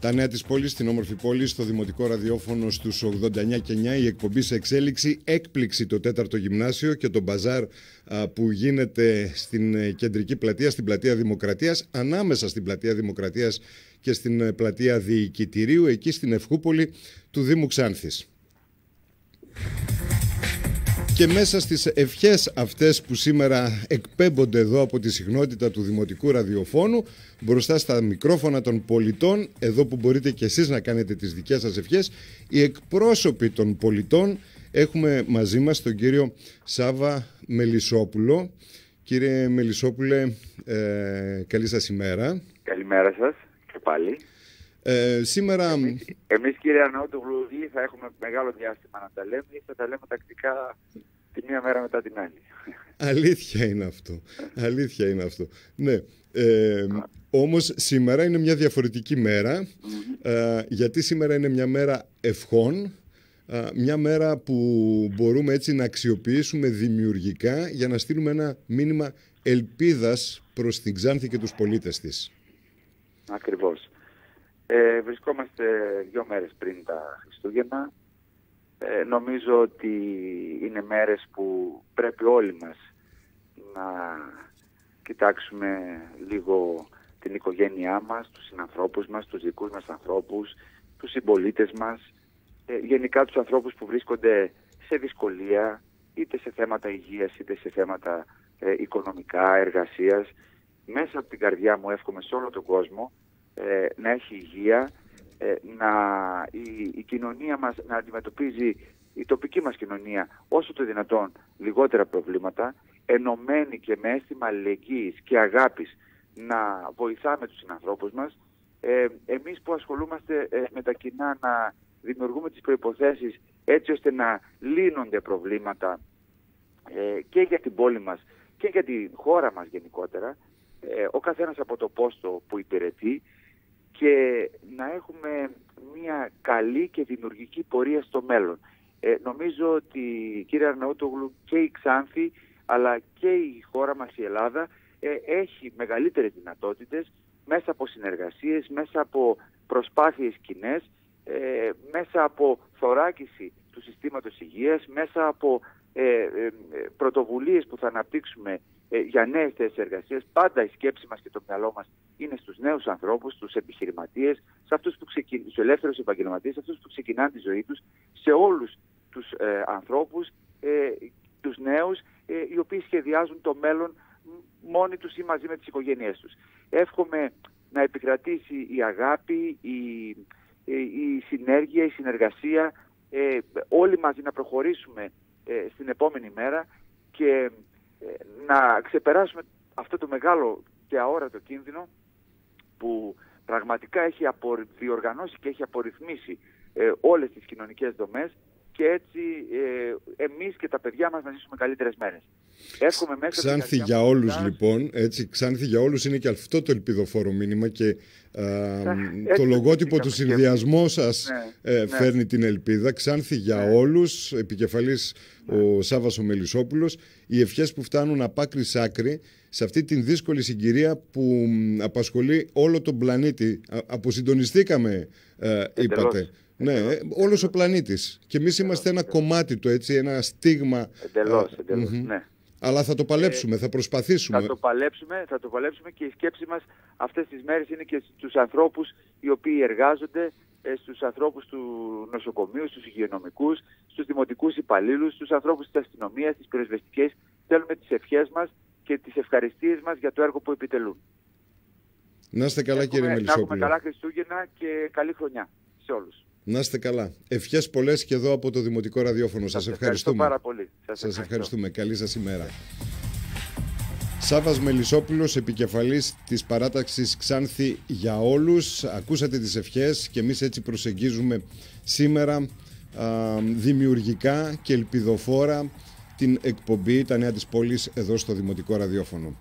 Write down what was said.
Τα νέα της πόλης, στην όμορφη πόλη, στο Δημοτικό Ραδιόφωνο στους 89 και 9, η εκπομπή σε εξέλιξη, έκπληξη το τέταρτο γυμνάσιο και το μπαζάρ που γίνεται στην ε, κεντρική πλατεία, στην πλατεία Δημοκρατίας, ανάμεσα στην πλατεία Δημοκρατίας και στην ε, πλατεία Διοικητηρίου, εκεί στην Ευχούπολη του Δήμου Ξάνθης. Και μέσα στις ευχές αυτές που σήμερα εκπέμπονται εδώ από τη συχνότητα του Δημοτικού Ραδιοφώνου μπροστά στα μικρόφωνα των πολιτών, εδώ που μπορείτε και εσείς να κάνετε τις δικές σας ευχές, οι εκπρόσωποι των πολιτών έχουμε μαζί μας τον κύριο Σάβα Μελισσόπουλο. Κύριε Μελισσόπουλε, ε, καλή σας ημέρα. Καλημέρα σας και πάλι. Ε, σήμερα... Εμείς, εμείς κύριε Αρναούτογλου θα έχουμε μεγάλο διάστημα να τα λέμε ή θα τα λέμε τακτικά τη μία μέρα μετά την άλλη. Αλήθεια είναι αυτό. Αλήθεια είναι αυτό. Ναι. Ε, όμως σήμερα είναι μια διαφορετική μέρα ε, γιατί σήμερα είναι μια μέρα ευχών ε, μια μέρα που μπορούμε έτσι να αξιοποιήσουμε δημιουργικά για να στείλουμε ένα μήνυμα ελπίδας προς την Ξάνθη και τους πολίτες της. Ακριβώς. Ε, βρισκόμαστε δύο μέρες πριν τα Χριστούγεννα. Ε, νομίζω ότι είναι μέρες που πρέπει όλοι μας να κοιτάξουμε λίγο την οικογένειά μας, τους συνανθρώπους μας, τους δικούς μας ανθρώπους, τους συμπολίτες μας, ε, γενικά τους ανθρώπους που βρίσκονται σε δυσκολία, είτε σε θέματα υγείας, είτε σε θέματα ε, οικονομικά, εργασίας. Μέσα από την καρδιά μου εύχομαι σε όλο τον κόσμο ε, να έχει υγεία, ε, να, η, η κοινωνία μας να αντιμετωπίζει η τοπική μας κοινωνία όσο το δυνατόν λιγότερα προβλήματα, ενωμένη και με αίσθημα αλληλεγγύης και αγάπης να βοηθάμε τους συνανθρώπους μας. Ε, εμείς που ασχολούμαστε ε, με τα κοινά να δημιουργούμε τις προϋποθέσεις έτσι ώστε να λύνονται προβλήματα ε, και για την πόλη μας και για τη χώρα μας γενικότερα, ε, ο καθένας από το πόστο που υπηρετεί και να έχουμε μια καλή και δημιουργική πορεία στο μέλλον. Ε, νομίζω ότι κύριε Αρναούτογλου και η Ξάνθη αλλά και η χώρα μας η Ελλάδα ε, έχει μεγαλύτερες δυνατότητες μέσα από συνεργασίες, μέσα από προσπάθειες κοινές, ε, μέσα από θωράκιση του συστήματος υγείας, μέσα από ε, ε, πρωτοβουλίες που θα αναπτύξουμε ε, για νέες θέσεις εργασίας. Πάντα η σκέψη μας και το μυαλό μας είναι στους νέους ανθρώπους, στους επιχειρηματίες, σε αυτούς που ξεκι... στους ελεύθερους επαγγελματίες, σε αυτούς που ξεκινάνε τη ζωή τους, σε όλους τους ε, ανθρώπους, ε, τους νέους, ε, οι οποίοι σχεδιάζουν το μέλλον μόνοι τους ή μαζί με τις οικογένειές τους. Εύχομαι να επικρατήσει η αγάπη, η, η συνέργεια, η συνεργασία, ε, όλοι μαζί να προχωρήσουμε στην επόμενη μέρα και να ξεπεράσουμε αυτό το μεγάλο και αόρατο κίνδυνο που πραγματικά έχει διοργανώσει και έχει απορριθμίσει ε, όλες τις κοινωνικές δομές και έτσι ε, εμείς και τα παιδιά μας να ζήσουμε καλύτερες μέρες. Εύχομαι μέσα Ξάνθη για όλους λοιπόν, έτσι, Ξάνθη για όλους είναι και αυτό το ελπιδοφόρο μήνυμα και το λογότυπο του συνδυασμό σας ναι, ε, ναι. φέρνει την ελπίδα. Ξάνθη για ναι. όλους, επικεφαλής ο Σάββας ο Μελισσόπουλος, οι ευχές που φτάνουν από άκρη σ' άκρη σε αυτή την δύσκολη συγκυρία που απασχολεί όλο τον πλανήτη. Αποσυντονιστήκαμε, ε, είπατε. Ναι, όλος ο πλανήτης. Και εμείς είμαστε ένα κομμάτι του, έτσι, ένα στίγμα. Εντελώς, εντελώς. Ναι. Αλλά θα το παλέψουμε, θα προσπαθήσουμε. Θα το παλέψουμε, θα το παλέψουμε και η σκέψη μας αυτές τις μέρες είναι και στους ανθρώπους οι οποίοι εργάζονται, ε, στους ανθρώπους του νοσοκομείου, στους υγειονομικούς, στους δημοτικούς υπαλλήλους, στους ανθρώπους της αστυνομίας, της πυροσβεστικής. Θέλουμε τις ευχές μας και τις ευχαριστίες μας για το έργο που επιτελούν. Να είστε καλά κύριε Μελισσόπουλο. Να έχουμε καλά Χριστούγεννα και καλή χρονιά σε όλους. Να είστε καλά. Ευχές πολλές και εδώ από το Δημοτικό Ραδιόφωνο. Σας, σας ευχαριστούμε. πάρα πολύ. Σας, ευχαριστούμε. Καλή σας ημέρα. Σάβας Μελισσόπουλος, επικεφαλής της παράταξης Ξάνθη για όλους. Ακούσατε τις ευχές και εμείς έτσι προσεγγίζουμε σήμερα α, δημιουργικά και ελπιδοφόρα την εκπομπή «Τα νέα της πόλης» εδώ στο Δημοτικό Ραδιόφωνο.